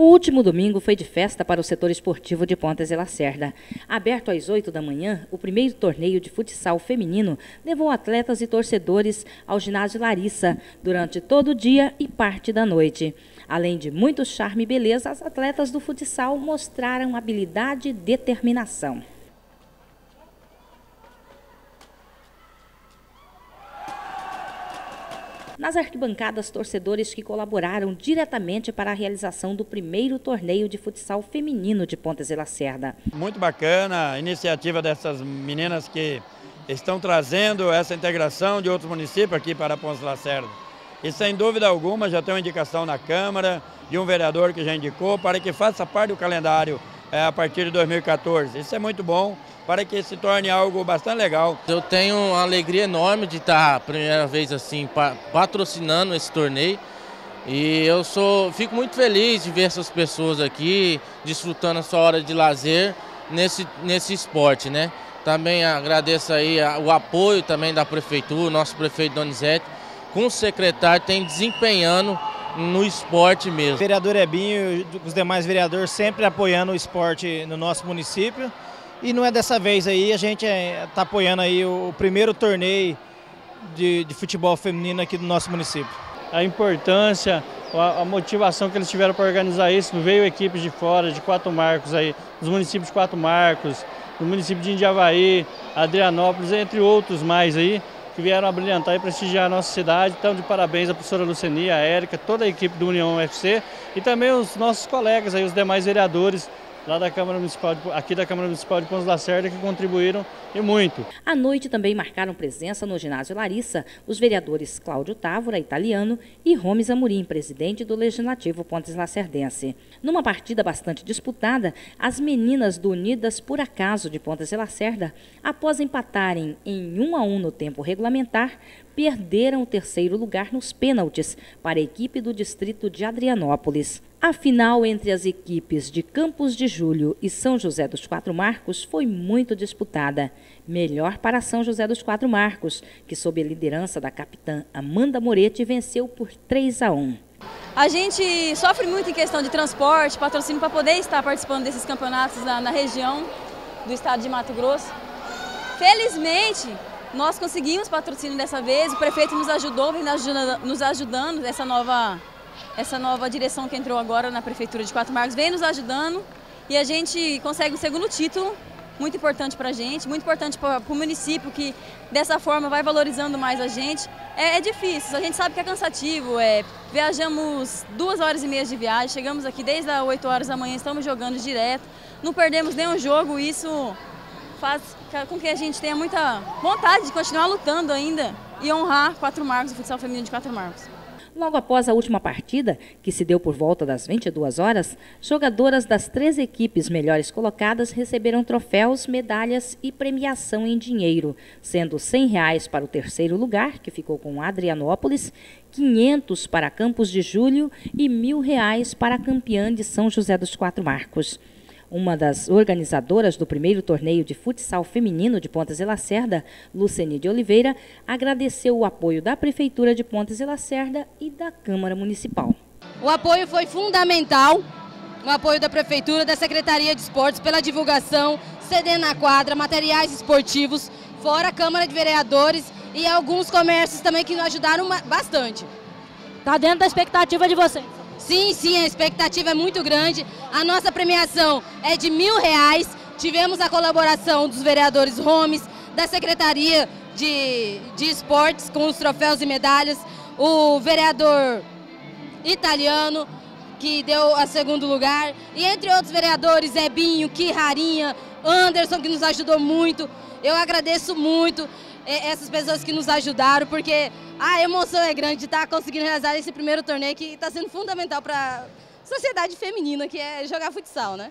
O último domingo foi de festa para o setor esportivo de Pontas e Lacerda. Aberto às 8 da manhã, o primeiro torneio de futsal feminino levou atletas e torcedores ao ginásio Larissa durante todo o dia e parte da noite. Além de muito charme e beleza, as atletas do futsal mostraram habilidade e determinação. Nas arquibancadas torcedores que colaboraram diretamente para a realização do primeiro torneio de futsal feminino de Pontes e Lacerda. Muito bacana a iniciativa dessas meninas que estão trazendo essa integração de outros municípios aqui para Pontes e Lacerda. E sem dúvida alguma já tem uma indicação na Câmara de um vereador que já indicou para que faça parte do calendário é, a partir de 2014. Isso é muito bom para que se torne algo bastante legal. Eu tenho uma alegria enorme de estar a primeira vez assim patrocinando esse torneio. E eu sou, fico muito feliz de ver essas pessoas aqui desfrutando a sua hora de lazer nesse, nesse esporte, né? Também agradeço aí o apoio também da prefeitura, nosso prefeito Donizete, com o secretário tem desempenhando no esporte mesmo. O vereador Ebinho e os demais vereadores sempre apoiando o esporte no nosso município. E não é dessa vez aí, a gente está é, tá apoiando aí o, primeiro torneio de, de, futebol feminino aqui do nosso município. A importância, a, a motivação que eles tiveram para organizar isso, veio equipes de fora, de Quatro Marcos aí, dos municípios de Quatro Marcos, do município de Indiavaí, Adrianópolis, entre outros mais aí, que vieram a brilhantar e prestigiar a nossa cidade. Então, de parabéns à professora Lucenia, a Érica, toda a equipe do União UFC e também os nossos colegas aí, os demais vereadores lá da Câmara Municipal, de, aqui da Câmara Municipal de Pontos Lacerda, que contribuíram e muito. À noite também marcaram presença no ginásio Larissa os vereadores Cláudio Távora, italiano, e Romes Amorim, presidente do Legislativo Pontes Lacerdense. Numa partida bastante disputada, as meninas do Unidas por Acaso de Pontes Lacerda, após empatarem em 1 a 1 no tempo regulamentar, perderam o terceiro lugar nos pênaltis para a equipe do distrito de Adrianópolis. A final entre as equipes de Campos de Julho e São José dos Quatro Marcos foi muito disputada. Melhor para São José dos Quatro Marcos, que sob a liderança da capitã Amanda Moretti venceu por 3 a 1. A gente sofre muito em questão de transporte, patrocínio para poder estar participando desses campeonatos na, na região do estado de Mato Grosso. Felizmente, nós conseguimos patrocínio dessa vez, o prefeito nos ajudou, vem nos ajudando, essa nova, essa nova direção que entrou agora na Prefeitura de Quatro Marcos, vem nos ajudando e a gente consegue um segundo título, muito importante para a gente, muito importante para o município, que dessa forma vai valorizando mais a gente. É, é, difícil, a gente sabe que é cansativo, é, viajamos duas horas e meia de viagem, chegamos aqui desde as 8 horas da manhã, estamos jogando direto, não perdemos nenhum jogo, isso faz com que a gente tenha muita vontade de continuar lutando ainda e honrar Quatro Marcos, o futsal feminino de Quatro Marcos. Logo após a última partida, que se deu por volta das 22 horas, jogadoras das três equipes melhores colocadas receberam troféus, medalhas e premiação em dinheiro, sendo 100 reais para o terceiro lugar, que ficou com Adrianópolis, 500 para Campos de Julho e R$ 1.000 para a campeã de São José dos Quatro Marcos. Uma das organizadoras do primeiro torneio de futsal feminino de Pontas e Lacerda, Luceni de Oliveira, agradeceu o apoio da Prefeitura de Pontas e Lacerda e da Câmara Municipal. O apoio foi fundamental, o apoio da Prefeitura, da Secretaria de Esportes pela divulgação, CD na quadra, materiais esportivos, fora a Câmara de Vereadores e alguns comércios também que nos ajudaram bastante. Está dentro da expectativa de vocês? Sim, sim, a expectativa é muito grande. A nossa premiação é de mil reais. Tivemos a colaboração dos vereadores Gomes, da Secretaria de, de Esportes com os troféus e medalhas, o vereador italiano, que deu a segundo lugar, e entre outros vereadores, Ebinho, Kirarinha, Anderson, que nos ajudou muito. Eu agradeço muito essas pessoas que nos ajudaram, porque a emoção é grande de estar conseguindo realizar esse primeiro torneio que está sendo fundamental para a sociedade feminina, que é jogar futsal, né?